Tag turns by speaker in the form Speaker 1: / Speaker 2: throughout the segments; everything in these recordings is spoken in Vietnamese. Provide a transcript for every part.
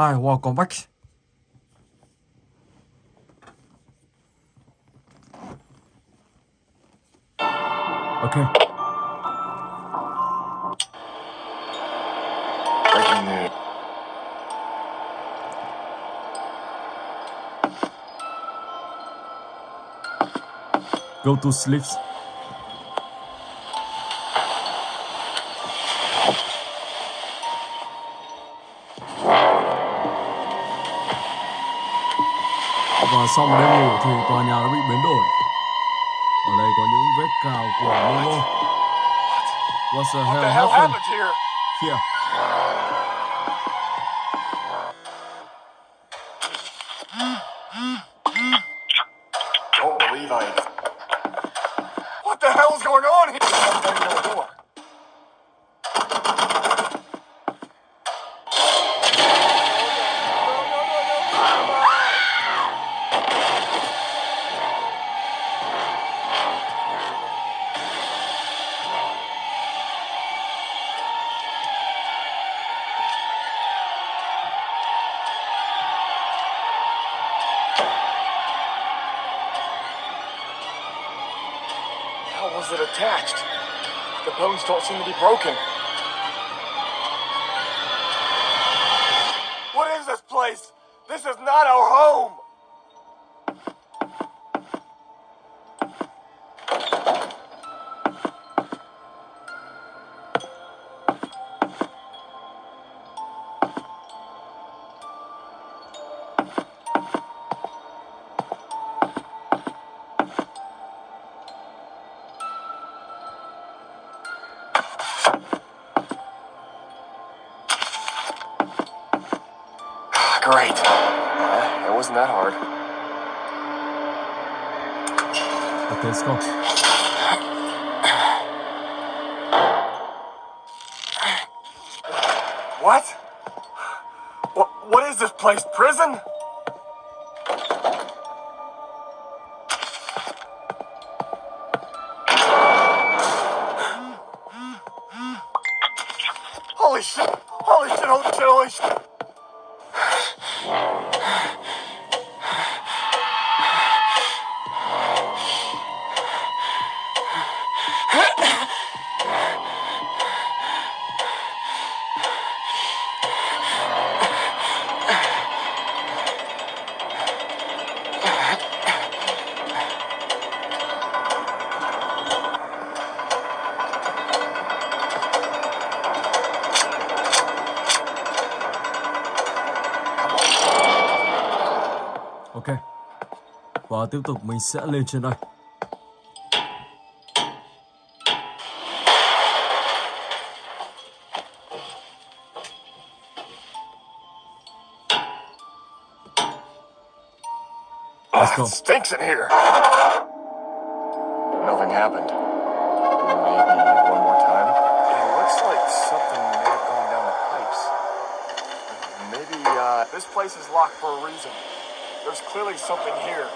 Speaker 1: Hi, welcome back. Okay. Go to sleep. Một đêm ngủ thì tòa nhà đã bị biến đổi. Ở đây có những vết cào của Momo. What the
Speaker 2: What
Speaker 1: hell
Speaker 2: the hell
Speaker 1: happened
Speaker 2: happened here?
Speaker 1: here?
Speaker 2: Was it attached? The bones don't seem to be broken. What is this place? This is not our home! Great. Uh, it wasn't that hard.
Speaker 1: Okay, let's go.
Speaker 2: What? What, what is this place? Prison? Holy shit! Holy shit! Holy shit! Holy shit!
Speaker 1: Tiếp tục mình sẽ lên trên đây. Let's go.
Speaker 2: It stinks in here. Nothing happened. Maybe one more time. It looks like something may have gone down the pipes. Maybe uh, this place is locked for a reason. There's clearly something here.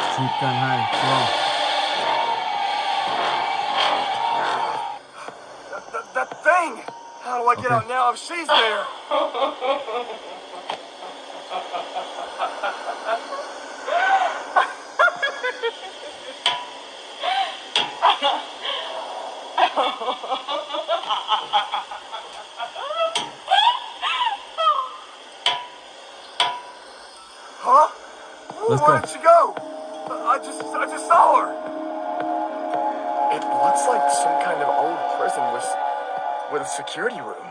Speaker 1: Can hai. Wow.
Speaker 2: That, that, that thing! How do I get
Speaker 1: Okay.
Speaker 2: out now if she's there? Huh?
Speaker 1: Let's
Speaker 2: Where
Speaker 1: go.
Speaker 2: did she go? I just, I just saw her. It looks like some kind of old prison with with a security room.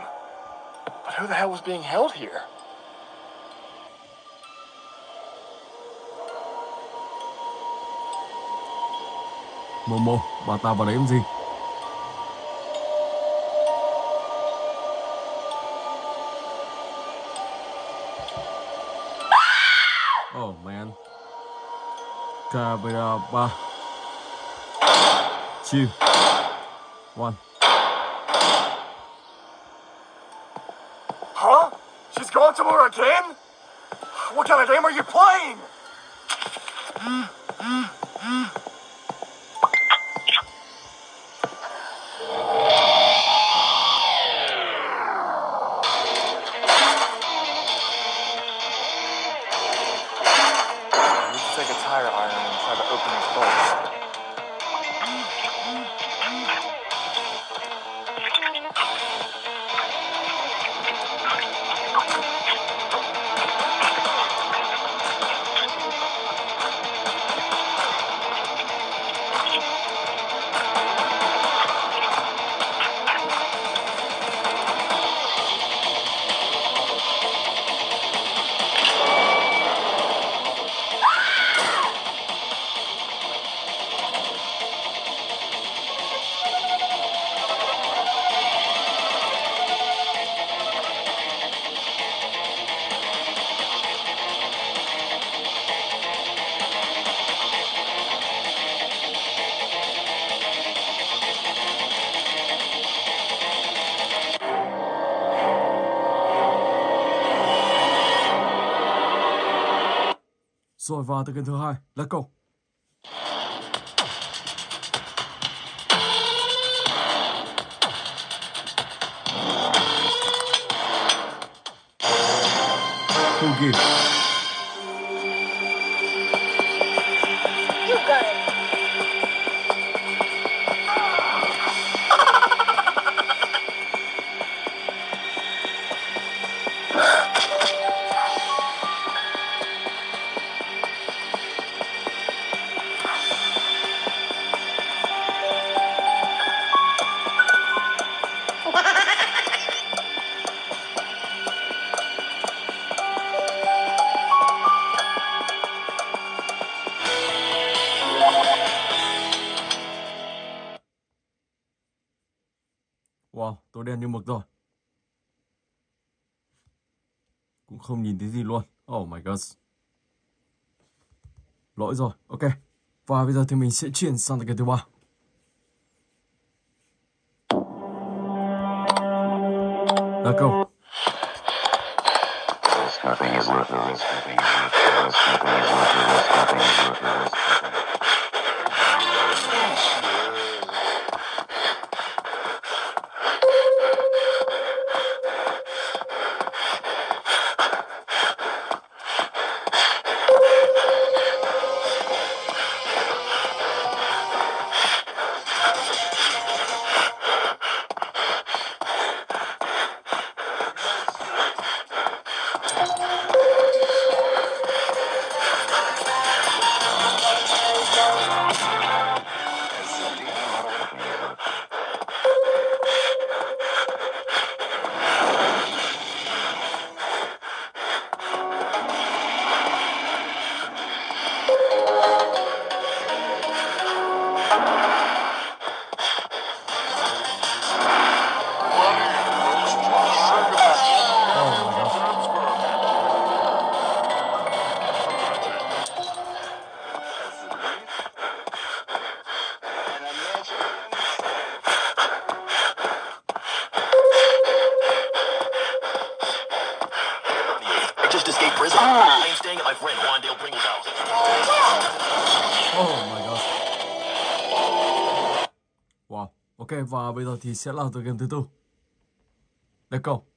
Speaker 2: But who the hell was being held here?
Speaker 1: Momo, bà ta vào đấy làm gì? Kabraba. Uh, uh, Two. One.
Speaker 2: Huh? She's gone to war again? What kind of game are you playing? Mm. mm.
Speaker 1: Và vào từ kênh thứ hai, let's go. Không kịp. Tối đen như mực rồi. Cũng không nhìn thấy gì luôn. Oh my god. Lỗi rồi, ok. Và bây giờ thì mình sẽ chuyển sang cái thứ ba. Là
Speaker 3: câu. Nothing is worth it. Nothing is worth it. Nothing is worth it. Nothing is worth
Speaker 1: it. Ok, và bây giờ thì sẽ là tựa game thứ tư. Let's go.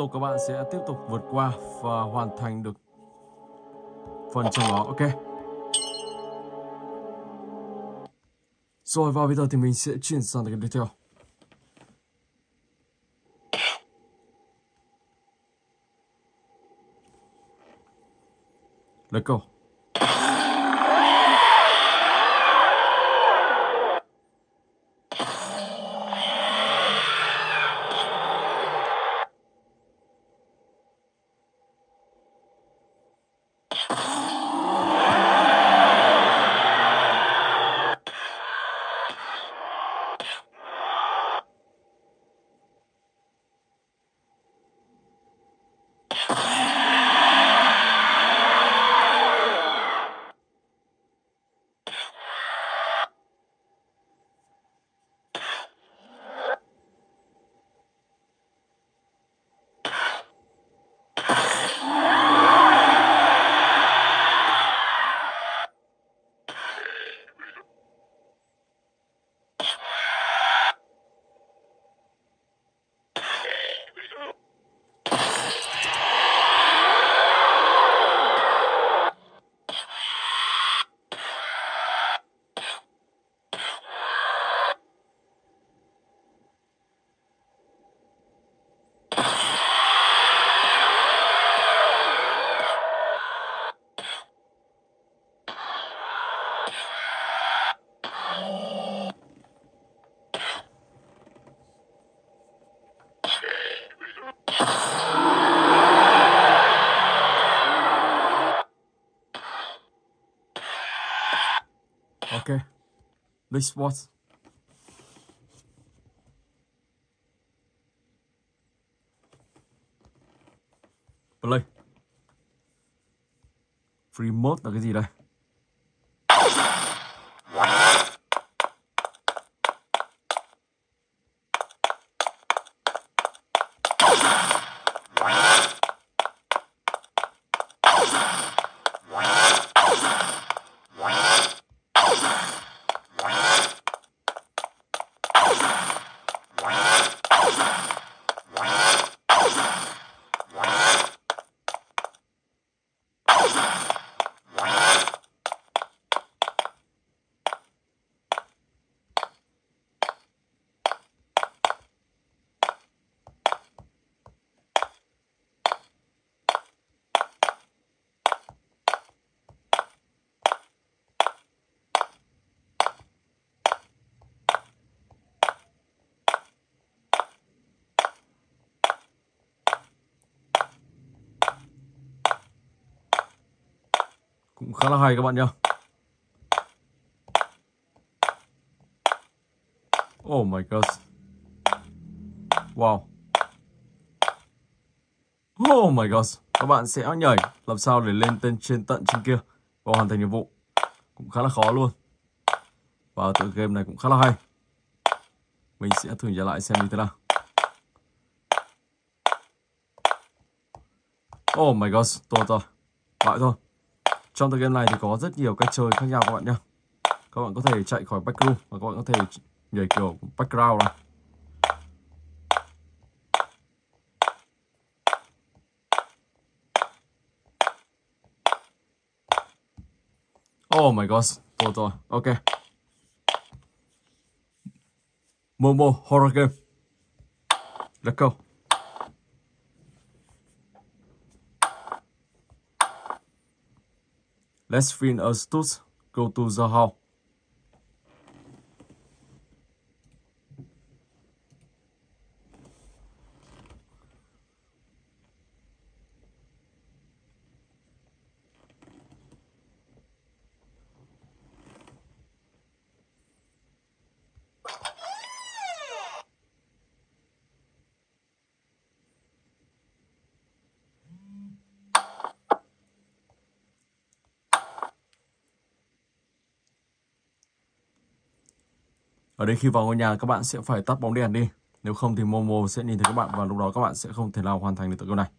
Speaker 1: Tô các bạn sẽ tiếp tục vượt qua và hoàn thành được phần trong đó. Ok. Rồi, và bây giờ thì mình sẽ chuyển sang cái tiếp theo. Let's go. Ok this what Play. Free mode là cái gì đây? Khá là hay các bạn nhá. Oh my god. Wow. Oh my god. Các bạn sẽ nhảy làm sao để lên tên trên tận trên kia và hoàn thành nhiệm vụ. Cũng khá là khó luôn. Và tựa game này cũng khá là hay. Mình sẽ thử trở lại xem như thế nào. Oh my god, to to. Lại thôi. Trong tựa game này thì có rất nhiều cách chơi khác nhau các bạn nhé. Các bạn có thể chạy khỏi backroom và các bạn có thể nhảy kiểu background này. Oh my god, tốt rồi, ok. Momo horror game. Let's go. Let's find a stools. Go to the hall. Ở đây khi vào ngôi nhà, các bạn sẽ phải tắt bóng đèn đi. Nếu không thì Momo sẽ nhìn thấy các bạn và lúc đó các bạn sẽ không thể nào hoàn thành được tựa game này.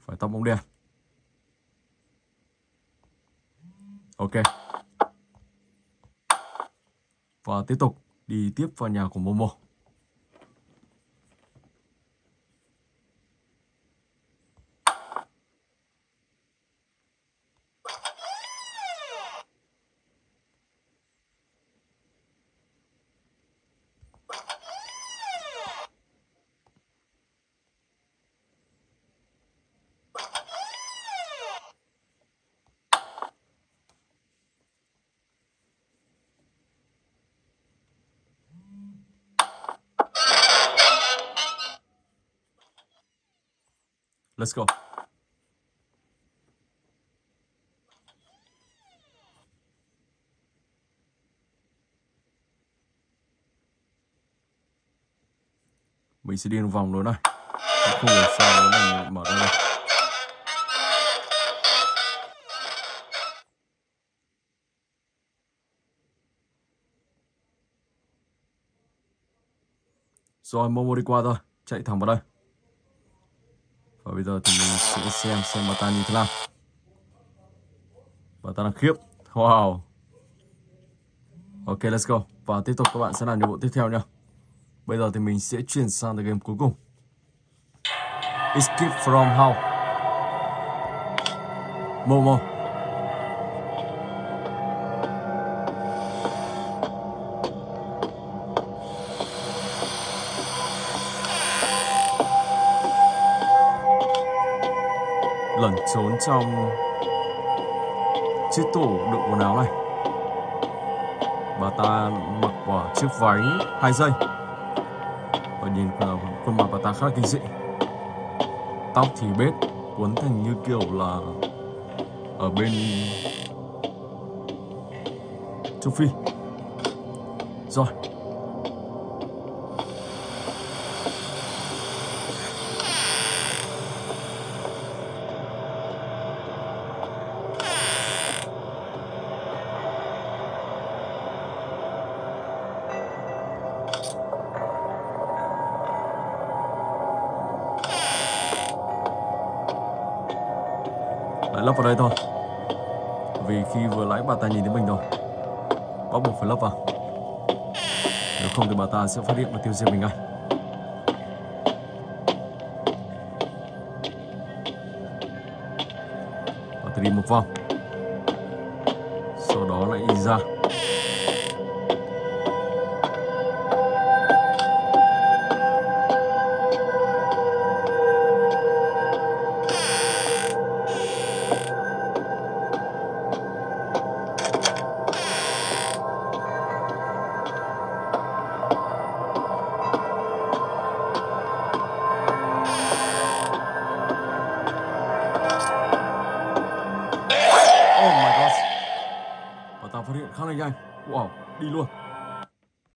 Speaker 1: Phải tắt bóng đèn. Ok. Và tiếp tục đi tiếp vào nhà của Momo. Let's go. Mình sẽ đi một vòng luôn này. Không hiểu sao nó này mở ra đây. Rồi Momo đi qua thôi, chạy thẳng vào đây. Và bây giờ thì mình sẽ xem xem bà ta như thế nào. Bà ta là khiếp. Wow. Ok, let's go. Và tiếp tục các bạn sẽ làm nhiệm vụ tiếp theo nhá. Bây giờ thì mình sẽ chuyển sang cái game cuối cùng. Escape from Hell. Momo. Trốn trong chiếc tủ đựng quần áo này. Bà ta mặc quả chiếc váy hai dây và nhìn khuôn, khuôn mặt bà ta khá là kinh dị. Tóc thì bết cuốn thành như kiểu là ở bên châu phi. Rồi sự sẽ phát hiện và tiêu diệt mình ngay và tôi đi một vòng. Sau đó lại đi ra.